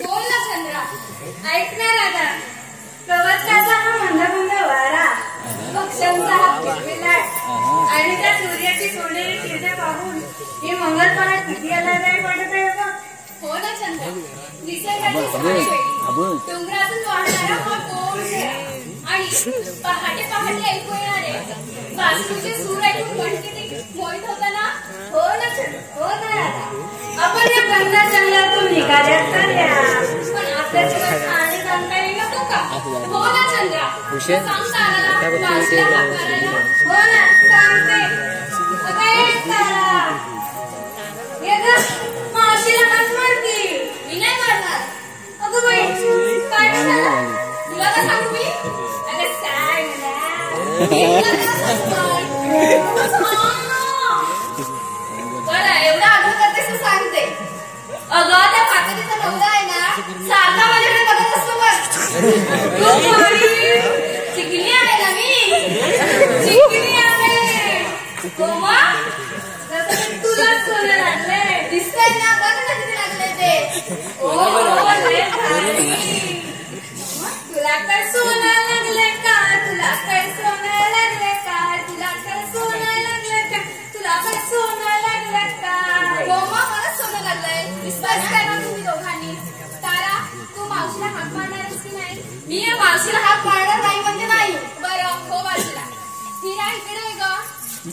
बोल ना चंद्रा. हा मंद मंद वारा पक्ष्यांचा हा आणि त्या सूर्याची सोनेरी किरणे पाहून ही मंगलपणा किती आलादायक वाटत आहे हो ना चंद्रा निसर्गाची डोंगरातून वाहणारा हा आणि पहाटे पहाटे ऐकू येणारे वासरूचे सूर ऐकून मन मोहित होतं ना हो ना हो ना आपण या बंदा जंगलातून निघाल्यात तर पण आपल्या जीवात आणि सांगता येईल नको का हो ना चंद्रा सांग ताराला मावशीला हो ना सांगते मावशीला हाक मारती मी नाही मारणार अगं बाई काय तुला का सांगू मी? एवढं आग्रह करतेस तर सांगते अगं त्या पाकरीचा नवरा आहे ना सारखा माझ्याकडे बघत असतो बघ तू म्हणी, चिकनी आहे ना मी चिकनी आहे हो मग? तसं मी तुलाच सोनं लागलंय दिसतंय ना बघ ना किती लागलंय ते ओ मावशीला हाक मारणार नाही म्हणजे नाही. बरं हो हिरा इकडे आहे ग. तू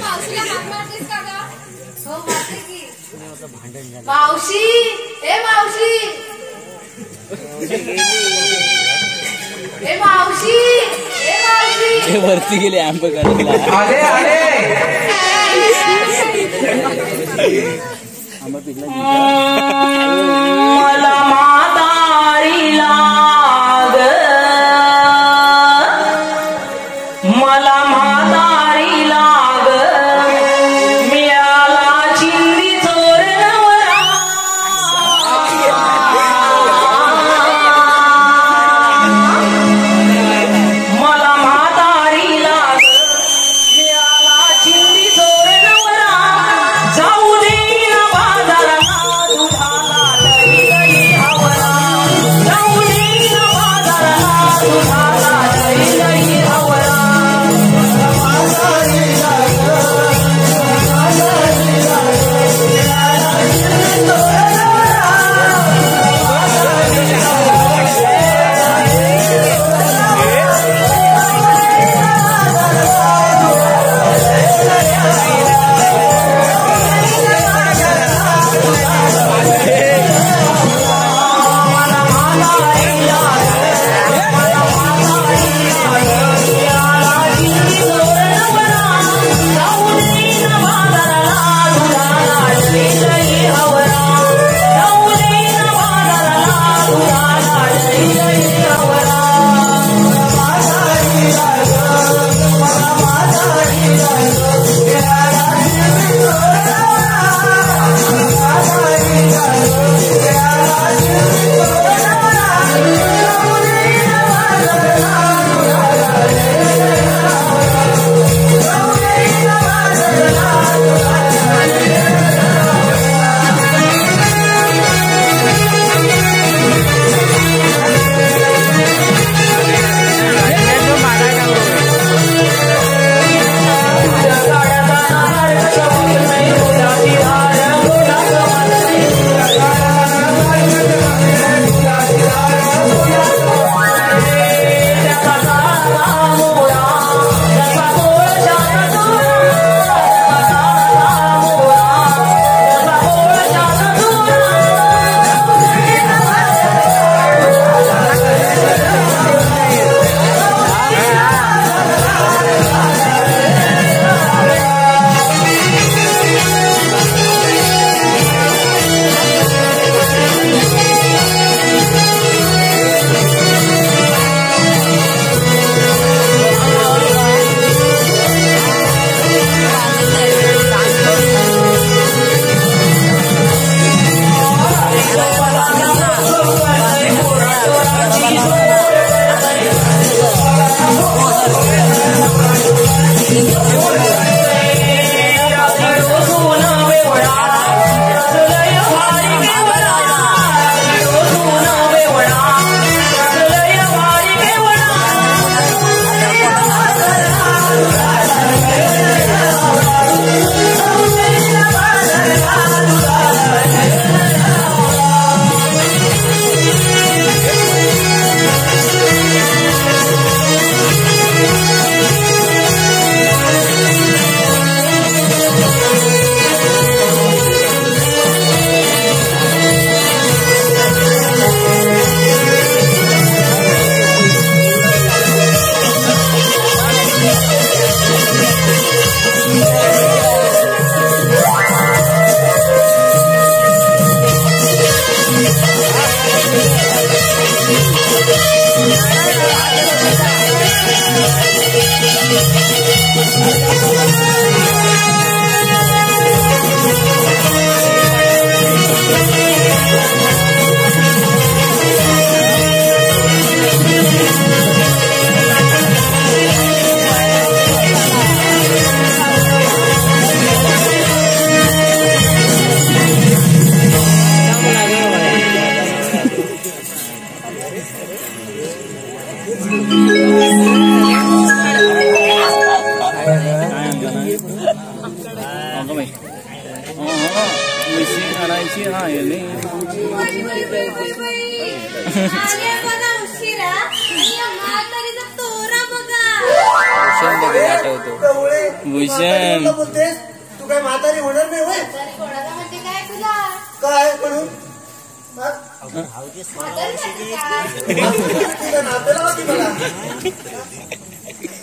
मावशीला हाक मारतेस का ग? हो मारते की. मावशी ए मावशी. ए मावशी ए मावशी. वरती गेले आंब आले आंबा पिकला मला मातारी लाग अगं बाई अहं, मिशी काढायची राहिली बाई, बाई, बाई, बाई, बाई. आले बघा उशिरा. आणि या म्हातारीचा तोरा बघा. भूषण बघ आठवतो. गवळे, भूषण. म्हातारी बोलतेस? तू काय म्हातारी होणार नाही होय? म्हणते काय तुला? काय म्हणून? तिला नातेला होती मला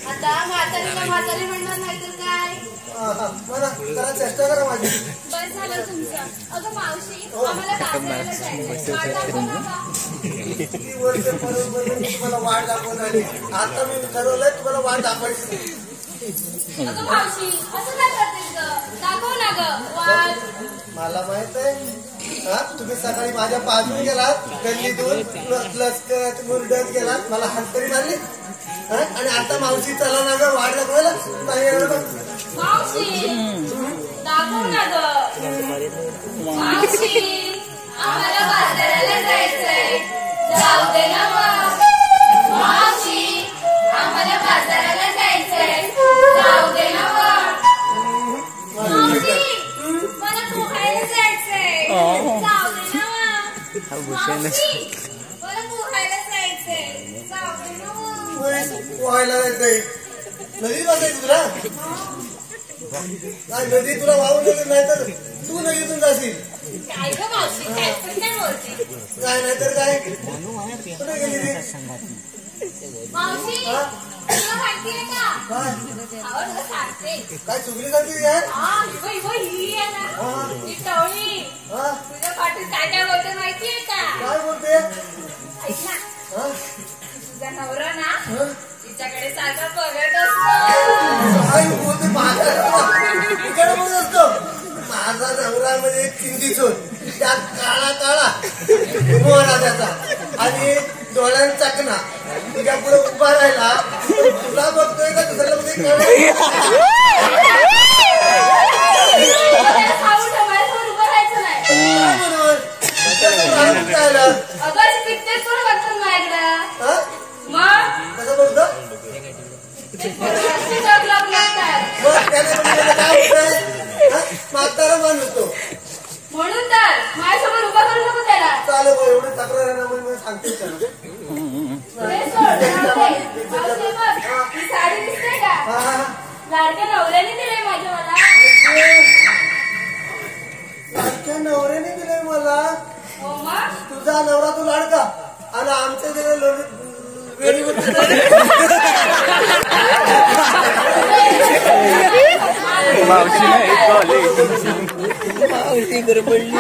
आता म्हातारीला म्हातारी म्हणणार नाही तर काय हा, हा. म्हणा जरा चेष्टा करा माझी बस झालं तुमचं अगं मावशी आम्हाला बाजाराला जायचंय. वाट दाखव ना बा. किती वर्ष बरोबर मी तुम्हाला वाट दाखवून आली आता मी ठरवलंय तुम्हाला वाट दाखवायची नाही. अगं मावशी असं काय करतेस ग दाखव ना ग वाट मला माहीत आहे हा तुम्ही सकाळी माझ्या पाजून गेलात गल्लीतून प्लस मुरडत गेलात. मला हातकरी मारली आणि आता मावशी चला ना ग वाट दाखवायला. नाही एवढं आम्हाला बाजाराला जायचंय. जाऊ दे ना मावशी आम्हाला बाजाराला जायचंय. जाऊ दे ना मावशी मला पोहायला जायचंय. नदी बसायची तुला? काय नदी तुला वाहून गेली नाही तर तू नदीतून जाशील. काय ग मावशी काय पण काय बोलते काय नाही तर काय? कुठे गेली ती? काय चुकली टवळी हा. तुझ्या पाठीत काय काय बोलते माहिती आहे का? काय बोलते? मावशी